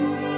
Yeah.